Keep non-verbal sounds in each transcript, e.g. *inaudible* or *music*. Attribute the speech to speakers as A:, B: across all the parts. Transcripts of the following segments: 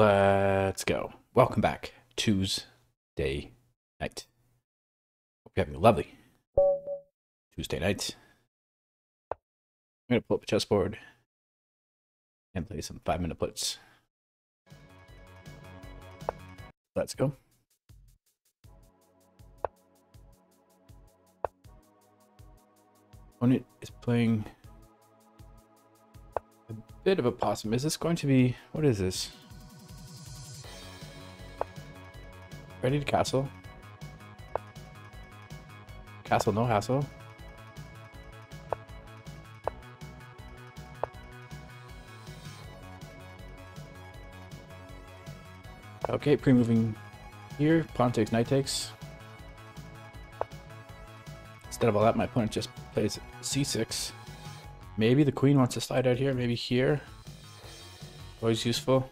A: Let's go. Welcome back. Tuesday night. Hope you're having a lovely Tuesday night. I'm going to pull up a chessboard and play some five minute puts. Let's go. Opponent is playing a bit of a possum. Is this going to be... What is this? Ready to castle. Castle, no hassle. Okay, pre-moving here. Pawn takes, knight takes. Instead of all that, my opponent just plays c6. Maybe the queen wants to slide out here, maybe here. Always useful.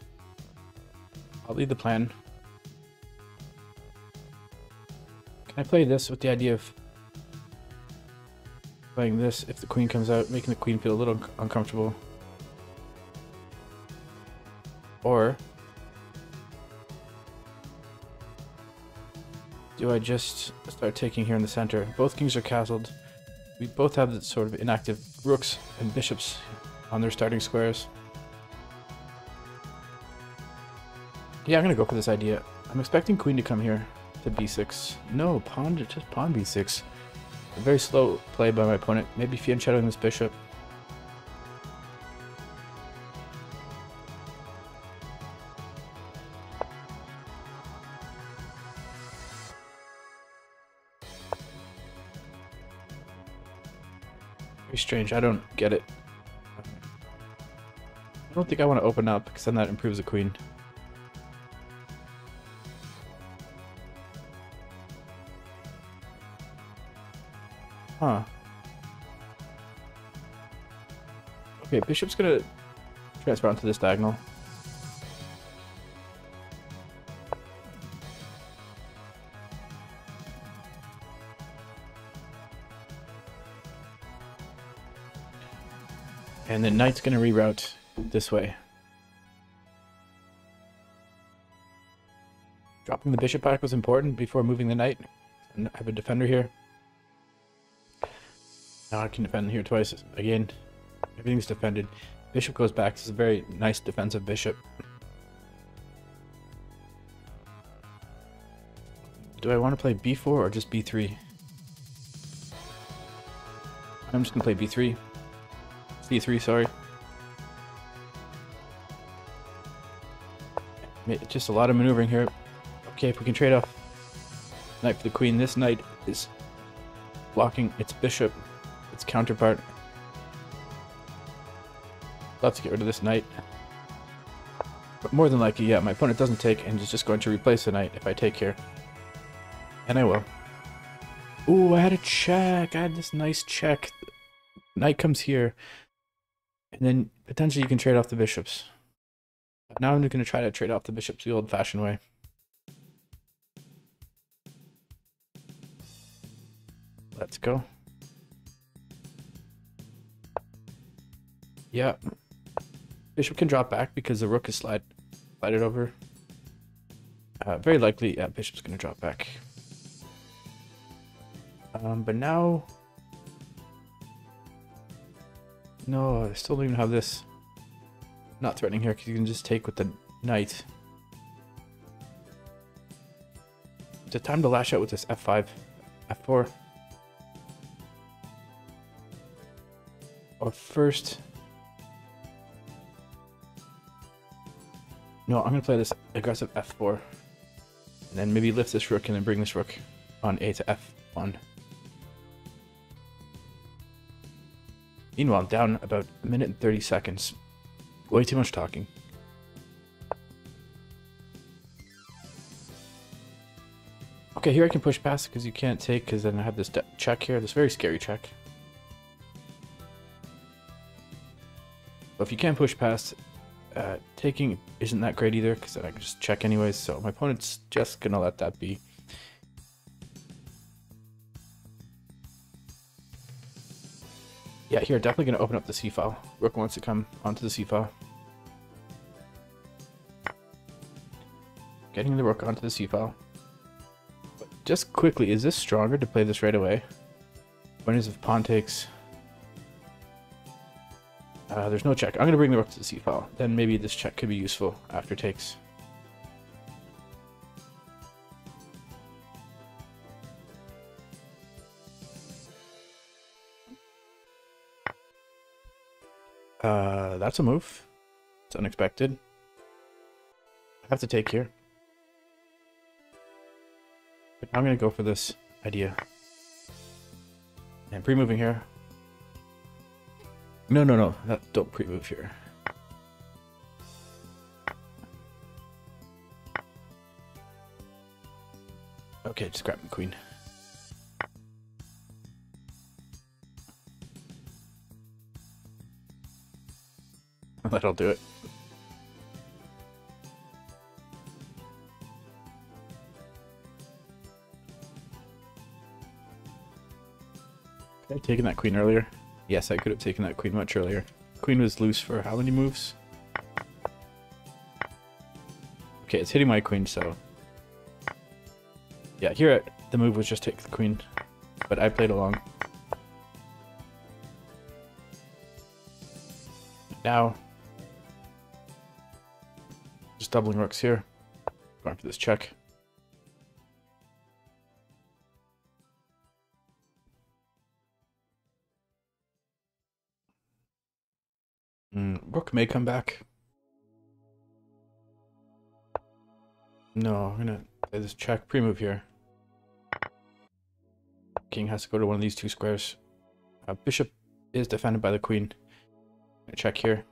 A: I'll lead the plan. I play this with the idea of playing this if the queen comes out, making the queen feel a little uncomfortable? Or do I just start taking here in the center? Both kings are castled. We both have sort of inactive rooks and bishops on their starting squares. Yeah, I'm gonna go for this idea. I'm expecting queen to come here to b6. No, pawn just pawn b6. A very slow play by my opponent. Maybe fianchettoing this bishop. Very strange. I don't get it. I don't think I want to open up because then that improves the queen. Huh. Okay, bishop's gonna transfer onto this diagonal. And then knight's gonna reroute this way. Dropping the bishop back was important before moving the knight. I have a defender here. Now I can defend here twice. Again, everything's defended. Bishop goes back. This is a very nice defensive bishop. Do I want to play b4 or just b3? I'm just going to play b3. c3, sorry. Just a lot of maneuvering here. Okay, if we can trade off knight for the queen, this knight is blocking its bishop its counterpart. Love to get rid of this knight. But more than likely, yeah, my opponent doesn't take and is just going to replace the knight if I take here. And I will. Ooh, I had a check. I had this nice check. Knight comes here. And then potentially you can trade off the bishops. Now I'm going to try to trade off the bishops the old-fashioned way. Let's go. Yeah. Bishop can drop back because the rook is slide slided over. Uh, very likely, yeah, bishop's going to drop back. Um, but now... No, I still don't even have this. Not threatening here because you can just take with the knight. It's a time to lash out with this f5, f4. Or first... No, I'm to play this aggressive f4. And then maybe lift this rook and then bring this rook on a to f1. Meanwhile, down about a minute and 30 seconds. Way too much talking. Okay, here I can push past because you can't take because then I have this check here, this very scary check. But if you can't push past, uh, taking isn't that great either because I can just check anyways. So my opponent's just gonna let that be. Yeah, here, definitely gonna open up the C file. Rook wants to come onto the C file. Getting the rook onto the c-file. Just quickly, is this stronger to play this right away? When is if pawn takes... Uh, there's no check. I'm going to bring the rook to the c-file. Then maybe this check could be useful after takes. Uh, that's a move. It's unexpected. I have to take here. But I'm going to go for this idea. And pre-moving here. No, no, no. That, don't pre-move here. Okay, just grab the queen. *laughs* That'll do it. Could I taken that queen earlier? Yes, I could have taken that queen much earlier. Queen was loose for how many moves? Okay, it's hitting my queen, so... Yeah, here the move was just take the queen, but I played along. Now, just doubling rooks here. Going for this check. Mm, rook may come back. No, I'm gonna play this check pre-move here. King has to go to one of these two squares. Uh, bishop is defended by the queen. check here.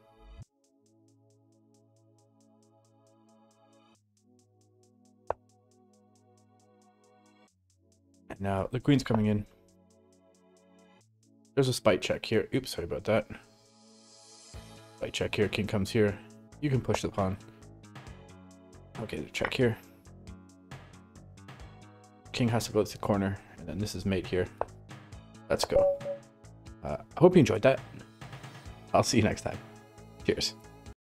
A: Now, the queen's coming in. There's a spite check here. Oops, sorry about that. Check here. King comes here. You can push the pawn. Okay, check here. King has to go to the corner. And then this is mate here. Let's go. Uh, I hope you enjoyed that. I'll see you next time. Cheers.